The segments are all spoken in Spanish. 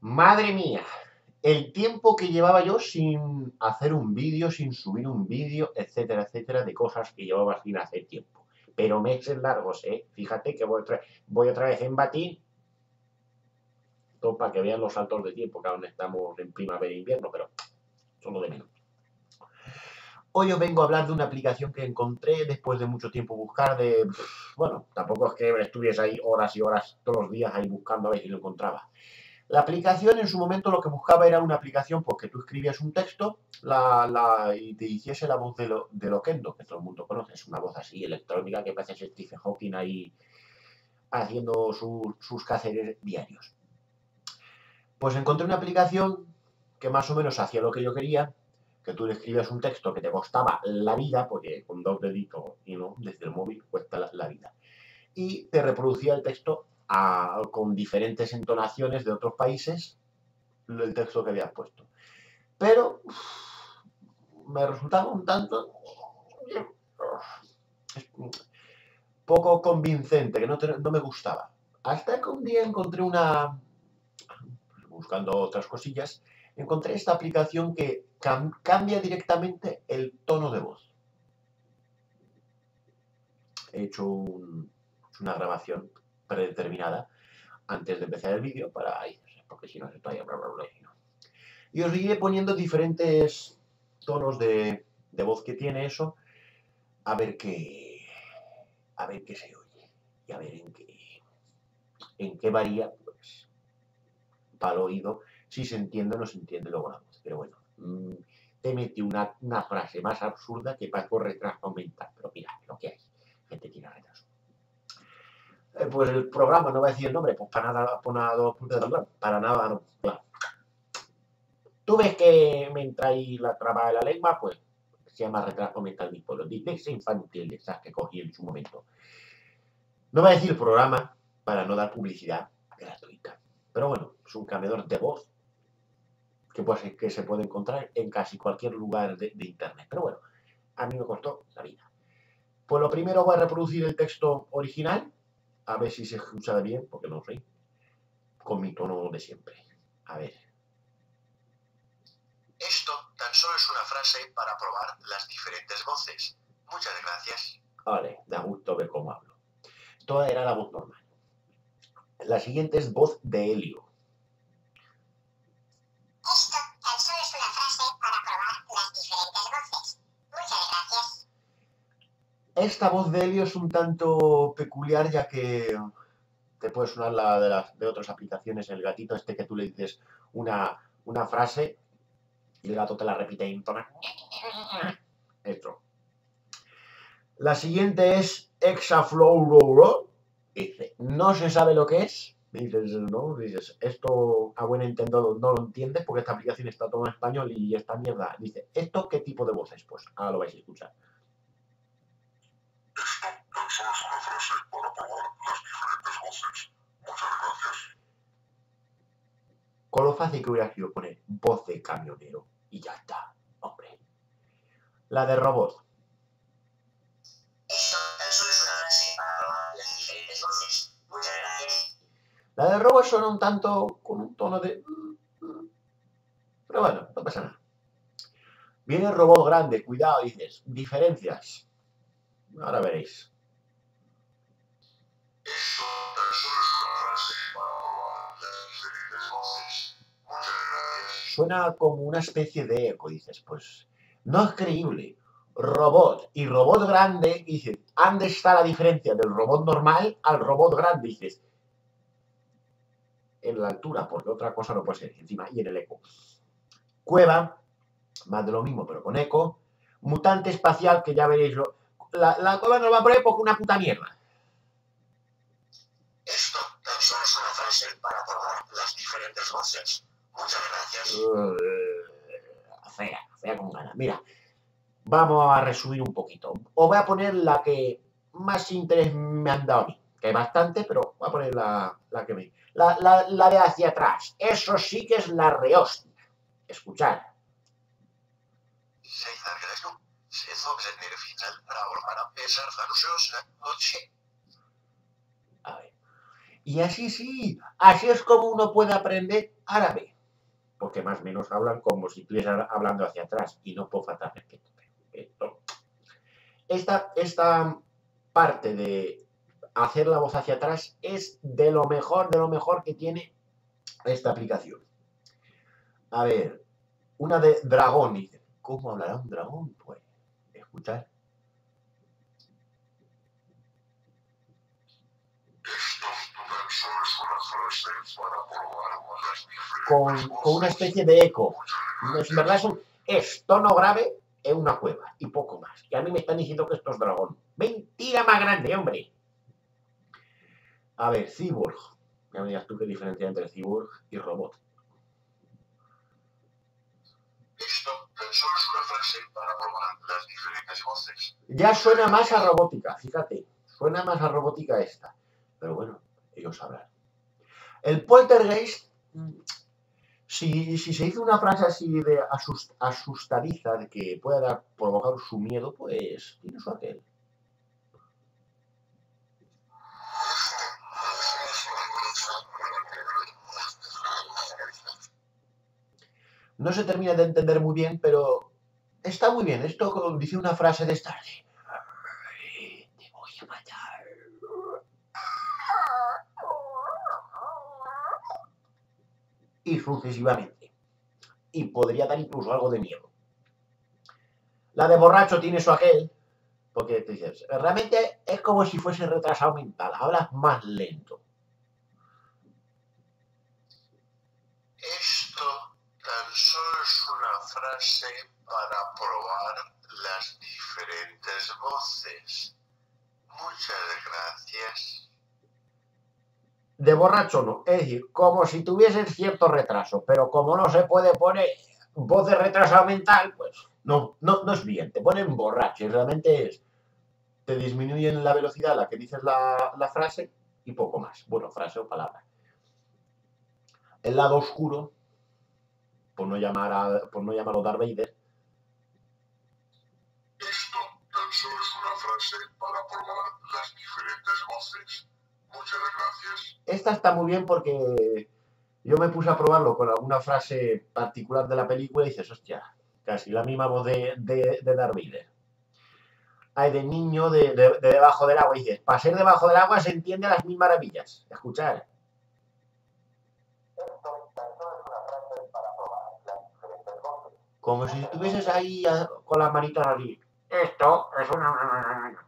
Madre mía, el tiempo que llevaba yo sin hacer un vídeo, sin subir un vídeo, etcétera, etcétera, de cosas que llevaba sin hacer tiempo. Pero meses largos, ¿eh? Fíjate que voy otra, vez en batir. Todo para que vean los saltos de tiempo, que aún estamos en primavera e invierno, pero solo de menos. Hoy os vengo a hablar de una aplicación que encontré después de mucho tiempo buscar de... Bueno, tampoco es que estuviese ahí horas y horas todos los días ahí buscando a ver si lo encontraba. La aplicación en su momento lo que buscaba era una aplicación pues que tú escribías un texto la, y te hiciese la voz de, lo, de Loquendo, que todo el mundo conoce, es una voz así electrónica que parece Stephen Hawking ahí haciendo sus quehaceres diarios. Pues encontré una aplicación que más o menos hacía lo que yo quería, que tú le escribías un texto que te costaba la vida, porque con dos deditos y no desde el móvil cuesta la vida, y te reproducía el texto con diferentes entonaciones de otros países el texto que habías puesto. Pero me resultaba un tanto poco convincente, que no, no me gustaba. Hasta que un día encontré una, buscando otras cosillas, encontré esta aplicación que cambia directamente el tono de voz. He hecho una grabación predeterminada antes de empezar el vídeo para ahí, porque si no se ahí, bla, bla, bla, y, os iré poniendo diferentes tonos de, de, voz que tiene eso, a ver qué, a ver qué se oye y a ver en qué, en qué varía, pues, para el oído, si se entiende o no se entiende luego la voz. Pero bueno, mmm, te metí una, una, frase más absurda que para retraso mental, pero mira, lo que hay, gente tiene retraso. Pues el programa, no va a decir el nombre, pues para nada, para nada, para nada, no, claro. Tú ves que me ahí la traba de la lengua, pues se llama retraso mental bipolo, dislexia infantil, esas que cogí en su momento. No va a decir programa para no dar publicidad gratuita. Pero bueno, es un cambiador de voz que, pues, que se puede encontrar en casi cualquier lugar de, de internet. Pero bueno, a mí me costó la vida. Pues lo primero voy a reproducir el texto original a ver si se escucha bien, porque no sé, con mi tono de siempre. A ver. Esto tan solo es una frase para probar las diferentes voces. Muchas gracias. Vale, da gusto ver cómo hablo. Toda era la voz normal. La siguiente es voz de Helio. Esta voz de Helio es un tanto peculiar ya que te puede sonar la de, las, de otras aplicaciones, el gatito este que tú le dices una, una frase y el gato te la repite y entona. Esto. La siguiente es Exaflow Dice, no se sabe lo que es. Dices, no, dices, esto a buen entendido no lo entiendes porque esta aplicación está todo en español y esta mierda. Dice, ¿esto qué tipo de voz es? Pues ahora lo vais a escuchar. Solo es una frase para probar las diferentes voces. Muchas gracias. Con lo fácil que hubiera sido poner voz de camionero y ya está, hombre. La de robot. Esto tan solo es una frase para probar las diferentes voces. Muchas gracias. La de robot suena un tanto con un tono de... Pero bueno, no pasa nada. Viene el robot grande, cuidado, dices. Diferencias. Ahora veréis. Suena como una especie de eco, dices. Pues no es creíble. Robot y robot grande, dices, ¿dónde está la diferencia del robot normal al robot grande? Dices, en la altura, porque otra cosa no puede ser, encima, y en el eco. Cueva, más de lo mismo, pero con eco. Mutante espacial, que ya veréis, lo, la, la cueva nos va a poner porque una puta mierda. Esto tan solo es una frase para probar las diferentes voces. Muchas gracias. Uh, fea, fea con ganas. Mira, vamos a resumir un poquito. Os voy a poner la que más interés me han dado a mí, que hay bastante, pero voy a poner la, la que me... La, la, la de hacia atrás. Eso sí que es la rehostia. Escuchad. Säger du, A ver. Y así sí, así es como uno puede aprender árabe. Porque más o menos hablan como si estuvieran hablando hacia atrás y no puedo faltar respeto. Esta, esta parte de hacer la voz hacia atrás es de lo mejor, de lo mejor que tiene esta aplicación. A ver, una de dragón. ¿Cómo hablará un dragón? Pues, escuchar. Con, con una especie de eco. Es verdad, es, un- es tono grave en una cueva y poco más. Y a mí me están diciendo que esto es dragón. Mentira más grande, hombre. A ver, cyborg. Ya me digas tú qué diferencia entre cyborg y robot. Esto tan solo es una frase para probar las diferentes voces. Ya suena más a robótica, fíjate. Suena más a robótica esta. Pero bueno, ellos sabrán. El poltergeist, si, si se dice una frase así de asus- asustadiza, de que pueda provocar su miedo, pues tiene su aquel. No se termina de entender muy bien, pero está muy bien. Esto dice una frase de esta. Te voy a matar. Y sucesivamente. Y podría dar incluso algo de miedo. La de borracho tiene su aquel. Porque dices, realmente es como si fuese retrasado mental. Hablas más lento. Esto tan solo es una frase para probar las diferentes voces. Muchas gracias. De borracho no. Es decir, como si tuvieses cierto retraso. Pero como no se puede poner voz de retrasado mental, pues no, no, no es bien. Te ponen borracho y realmente es. Te disminuyen la velocidad a la que dices la, la frase y poco más. Bueno, frase o palabra. El lado oscuro, por no, llamar a, por no llamarlo Darth Vader, Muchas gracias. Esta está muy bien porque yo me puse a probarlo con alguna frase particular de la película y dices, hostia, casi la misma voz de, de, de Darth Vader. Hay de niño de, de- de debajo del agua y dices, para ser debajo del agua se entiende las mil maravillas. Escuchar. Como si estuvieses ahí con las manitas así. Esto es una...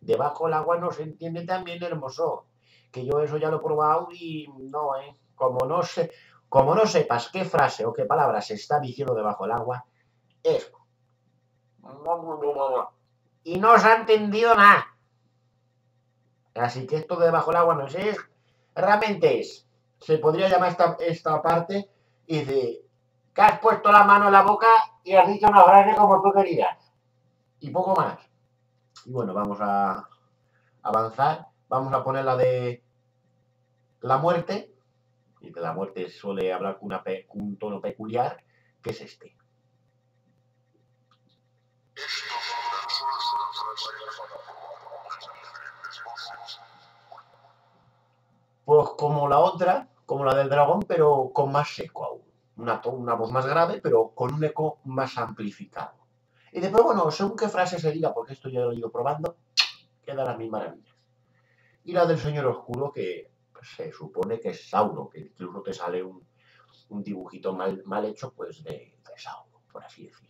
Debajo del agua no se entiende también hermoso que yo eso ya lo he probado y no, ¿eh? Como no sé, como no sepas qué frase o qué palabra se está diciendo debajo del agua, es... Y no se ha entendido nada. Así que esto de debajo del agua no es, es realmente es. Se podría llamar esta, esta parte y de que has puesto la mano en la boca y has dicho una frase como tú querías. Y poco más. Y bueno, vamos a avanzar. Vamos a poner la de la muerte. Y de la muerte suele hablar con, un tono peculiar, que es este. Pues como la otra, como la del dragón, pero con más seco aún. Una, una voz más grave, pero con un eco más amplificado. Y después, bueno, según qué frase se diga, porque esto ya lo he ido probando, quedan las mil maravillas. Y la del señor oscuro, que se supone que es Sauro, que incluso te sale un, un dibujito mal, mal hecho, pues de, de por así decir.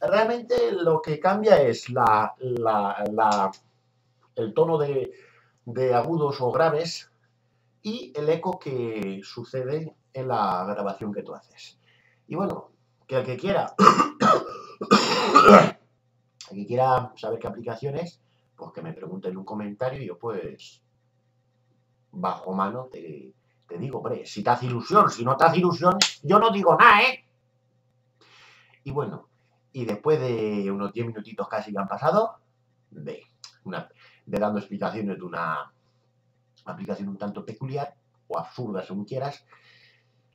Realmente lo que cambia es la, la- la- el tono de, agudos o graves y el eco que sucede en la grabación que tú haces. Y bueno, que el que quiera, el que quiera saber qué aplicación es, pues que me pregunte en un comentario y yo pues bajo mano te, digo, hombre, si te hace ilusión, si no te hace ilusión, yo no digo nada, ¿eh? Y bueno, y después de unos 10 minutitos casi que han pasado, de, una, de dando explicaciones de una aplicación un tanto peculiar o absurda, según quieras,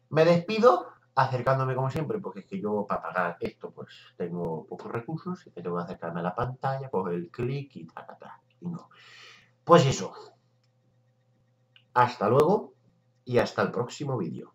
me despido acercándome como siempre, porque es que yo para pagar esto pues tengo pocos recursos y tengo que acercarme a la pantalla, coger el clic y ta, ta, ta, y no. Pues eso. Hasta luego y hasta el próximo vídeo.